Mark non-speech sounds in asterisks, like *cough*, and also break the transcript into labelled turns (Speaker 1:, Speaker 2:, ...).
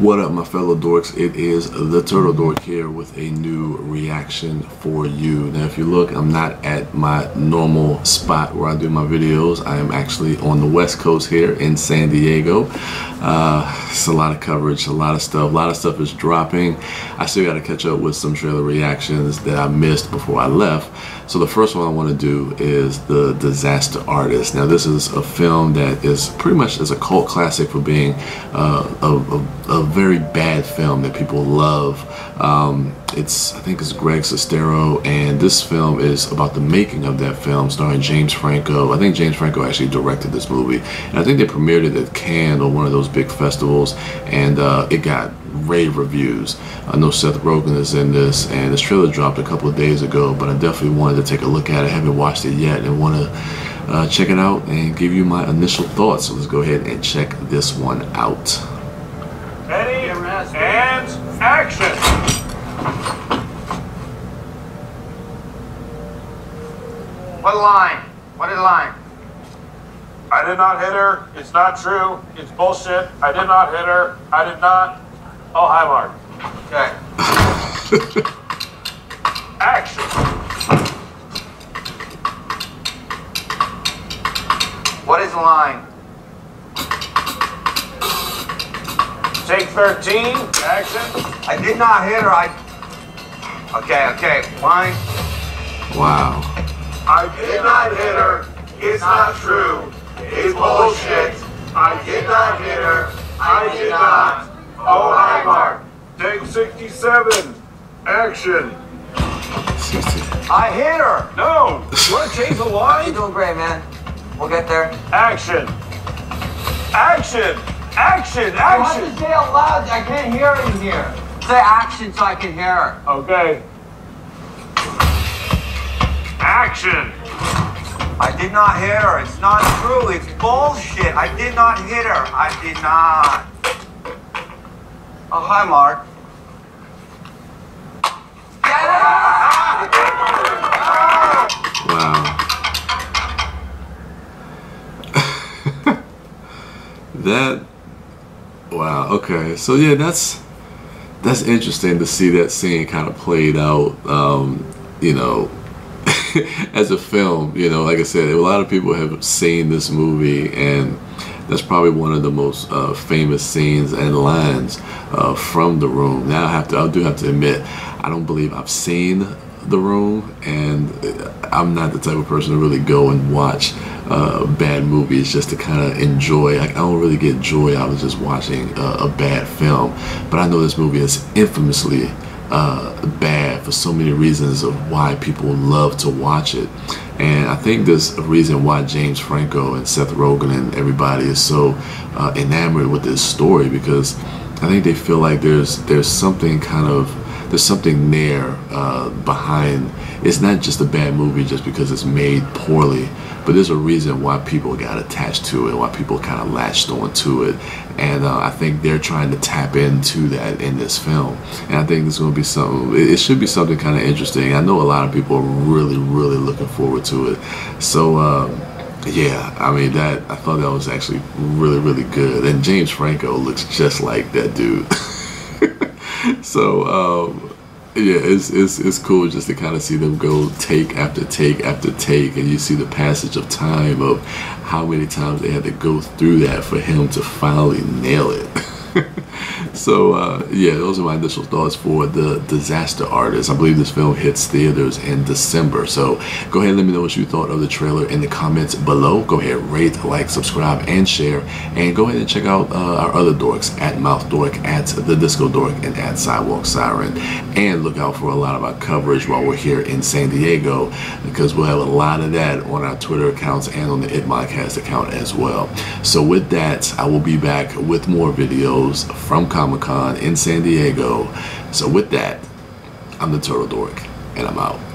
Speaker 1: What up, my fellow dorks? It is the Turtle Dork here with a new reaction for you. Now, if you look, I'm not at my normal spot where I do my videos. I am actually on the West Coast here in San Diego. Uh, it's a lot of coverage, a lot of stuff. A lot of stuff is dropping. I still got to catch up with some trailer reactions that I missed before I left. So the first one I want to do is The Disaster Artist. Now, this is a film that is pretty much as a cult classic for being uh, a, very bad film that people love. Um, it's I think it's Greg Sestero, and this film is about the making of that film, starring James Franco. I think James Franco actually directed this movie, and I think they premiered it at Cannes or one of those big festivals, and uh, it got rave reviews. I know Seth Rogen is in this, and this trailer dropped a couple of days ago, but I definitely wanted to take a look at it. I haven't watched it yet, and want to uh, check it out and give you my initial thoughts. So let's go ahead and check this one out.
Speaker 2: Ready and action!
Speaker 3: What line? What is line?
Speaker 2: I did not hit her. It's not true. It's bullshit. I did not hit her. I did not. Oh, hi, Mark.
Speaker 3: Okay. *laughs*
Speaker 2: Action.
Speaker 3: What is line?
Speaker 2: Take 13. Action.
Speaker 3: I did not hit her. I. Okay, okay. Line.
Speaker 1: Wow.
Speaker 2: I did not hit her. It's not true. It's bullshit. I did not hit her. I did not. Oh, hi, Mark. Take 67. Action.
Speaker 3: I hit her.
Speaker 2: No. You want to change the
Speaker 3: You're
Speaker 2: line?
Speaker 3: doing great, man. We'll get there.
Speaker 2: Action. Action. Action.
Speaker 3: You have to
Speaker 2: Action.
Speaker 3: say out loud. I can't hear it in here. Say action so I can hear her.
Speaker 2: Okay. Action.
Speaker 3: I did not hit her. It's not true. It's bullshit. I did not hit her. I did not. Oh, hi, Mark.
Speaker 1: Wow. *laughs* that wow, okay. So yeah, that's that's interesting to see that scene kind of played out um, you know, *laughs* as a film, you know, like I said, a lot of people have seen this movie and that's probably one of the most uh, famous scenes and lines uh, from The Room. Now I have to, I do have to admit, I don't believe I've seen The Room, and I'm not the type of person to really go and watch uh, bad movies just to kind of enjoy. Like I don't really get joy out of just watching a bad film, but I know this movie is infamously uh, bad for so many reasons of why people love to watch it. And I think there's a reason why James Franco and Seth Rogen and everybody is so uh, enamored with this story because I think they feel like there's there's something kind of there's something there uh, behind. It's not just a bad movie just because it's made poorly, but there's a reason why people got attached to it, why people kind of latched onto it, and uh, I think they're trying to tap into that in this film. And I think it's going to be something. It should be something kind of interesting. I know a lot of people are really, really looking forward to it. So. Um, yeah, I mean that. I thought that was actually really, really good. And James Franco looks just like that dude. *laughs* *laughs* so um, yeah, it's, it's it's cool just to kind of see them go take after take after take, and you see the passage of time of how many times they had to go through that for him to finally nail it. *laughs* *laughs* so uh, yeah, those are my initial thoughts for the Disaster Artist. I believe this film hits theaters in December. So go ahead and let me know what you thought of the trailer in the comments below. Go ahead, rate, like, subscribe, and share. And go ahead and check out uh, our other dorks at Mouth Dork, at The Disco Dork, and at Sidewalk Siren. And look out for a lot of our coverage while we're here in San Diego because we'll have a lot of that on our Twitter accounts and on the It Modcast account as well. So with that, I will be back with more videos from Comic Con in San Diego. So with that, I'm the Turtle Dork, and I'm out.